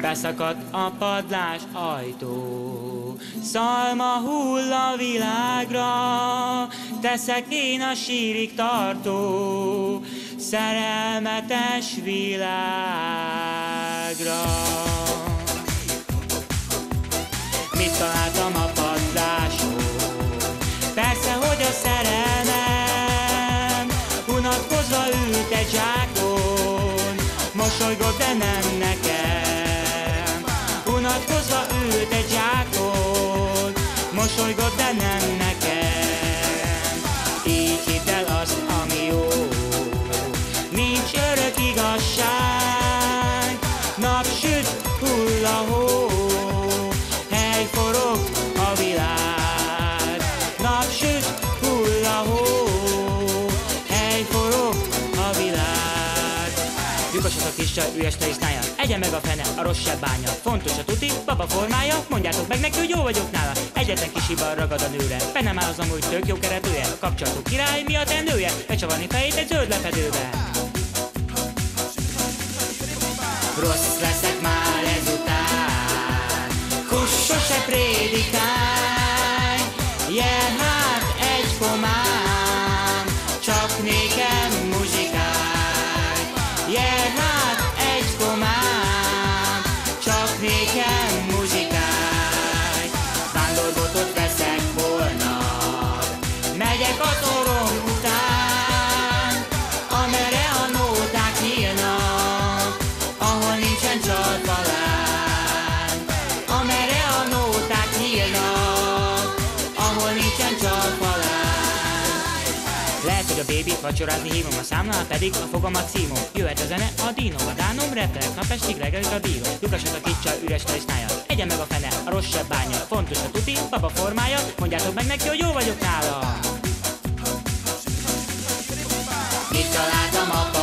Beszakadt a padlás ajtó, szalma hull a világra, teszek én a sírig tartó, szerelmetes világra. Mit találtam a padláson? Persze, hogy a szerelmem, unatkozva ült egy zsákon, mosolygott, de nem nekem. Unatkozva ült egy zsákon, mosolygott, de nem nekem. Lyukas az a kis csaj, üres telisztája Egye meg a fene, a rossz se bánya Fontos a tuti, baba formája. Mondjátok meg neki, hogy jó vagyok nála. Egyetlen kis hiba ragad a nőre. Bennem áll az amúgy tök jó keretője. A kapcsolatok király, mi a tendője Becsavarni fejét egy zöld lepedőbe. Rossz leszek már ezután. Kuss sose prédikálj We can lehet, hogy a bébi vacsorázni hívom a számlál, pedig a fogamat címom. Jöhet a zene, a dínom, a dánom, repek, napestig reggelik a bírom. Lyukasot a kicsa, üres telisznája, egyen meg a fene, a rossz se bánya. Fontos a tuti, baba formája, mondjátok meg neki, hogy jó vagyok nála. Mit találtam a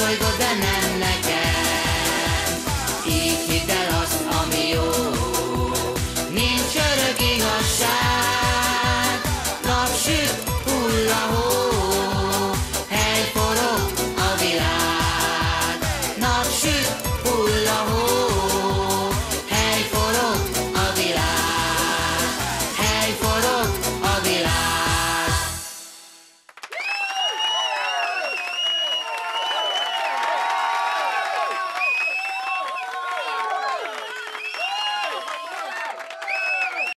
zsákon Mosolygott,